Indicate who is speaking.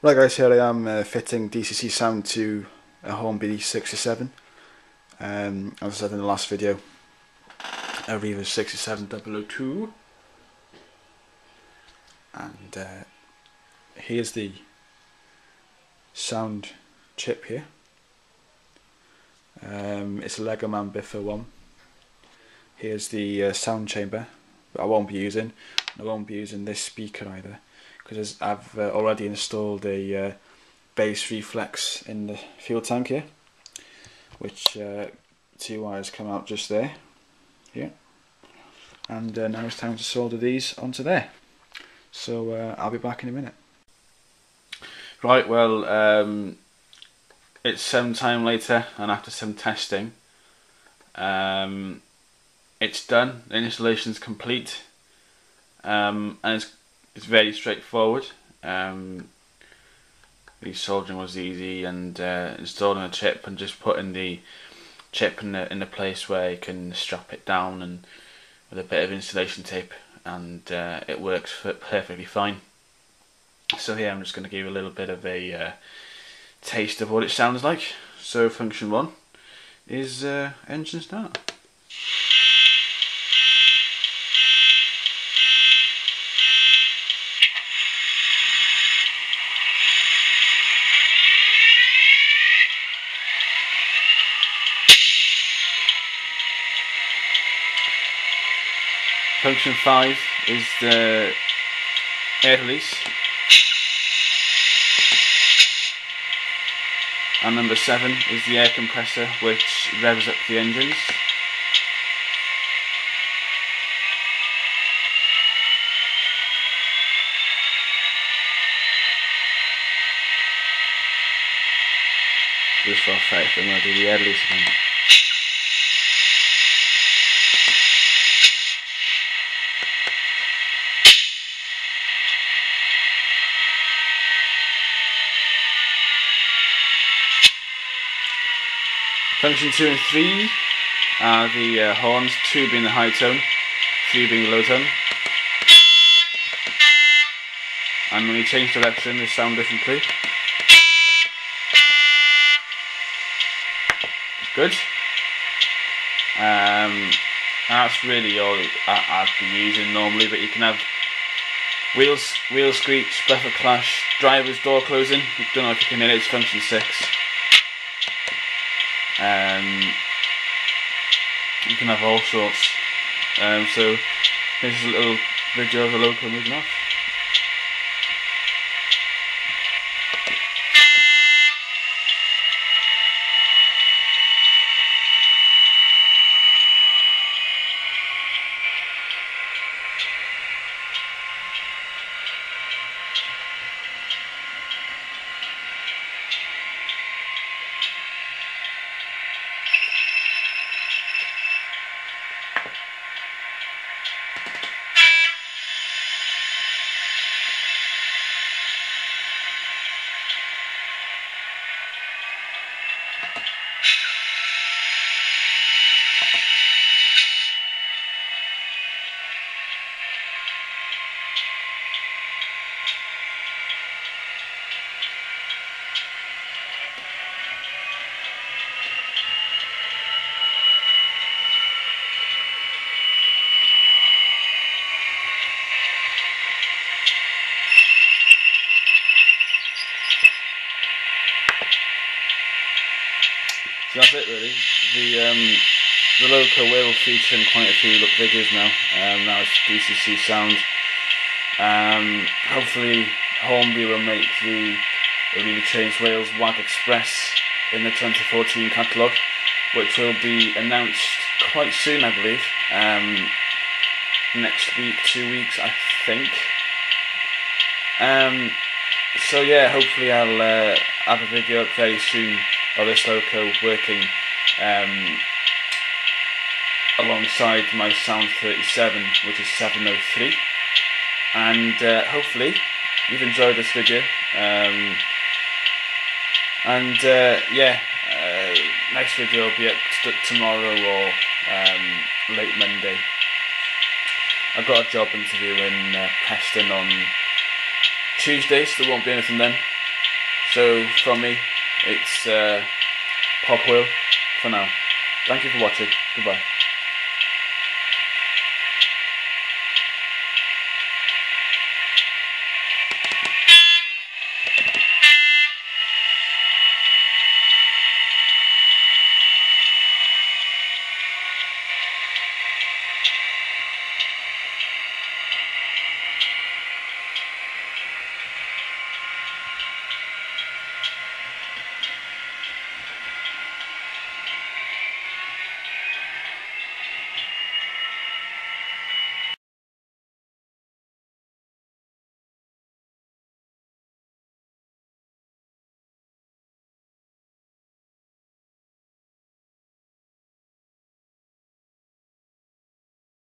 Speaker 1: Right guys, here I am uh, fitting DCC sound to a Hornby 67. Um, as I said in the last video, a Arriva 67002. And uh, here's the sound chip here. Um, it's a Legomanbiffo one. Here's the uh, sound chamber, but I won't be using. I won't be using this speaker either because I've uh, already installed a uh, bass reflex in the fuel tank here which uh, two wires come out just there here. And uh, now it's time to solder these onto there. So uh, I'll be back in a minute. Right well um, it's some time later and after some testing um, it's done. The installation is complete. Um, and it's it's very straightforward. Um, the soldering was easy and uh, installing a chip and just putting the chip in the, in the place where you can strap it down and with a bit of insulation tape and uh, it works perfectly fine. So here I'm just going to give you a little bit of a uh, taste of what it sounds like. So function 1 is uh, engine start. Function 5 is the air release. And number 7 is the air compressor which revs up the engines. Just for effect, I'm going to do the air release again. Function 2 and 3 are the uh, horns, 2 being the high tone, 3 being the low tone. And when you change direction they sound differently. Good. Um, that's really all I, would be using normally, but you can have wheels, wheel screech, buffer clash, driver's door closing. I don't know if you can hear it, it's function 6. Um, you can have all sorts. Um, so here's a little video of the loco moving off. That's it really. The um, the loco will feature in quite a few look videos now. Um, now it's DCC sound. Um, hopefully Hornby will make the Arriva Trains Wales WAG Express in the 2014 catalogue, which will be announced quite soon, I believe. Um, next week, two weeks, I think. Um, so yeah, hopefully I'll uh, have a video up very soon of this loco working um, alongside my Sound 37 which is 703 and uh, hopefully you've enjoyed this video um, and uh, yeah uh, next video will be up tomorrow or um, late Monday. I've got a job interview in uh, Preston on Tuesday so there won't be anything then. So from me, it's uh, Pop Will for now. Thank you for watching. Goodbye.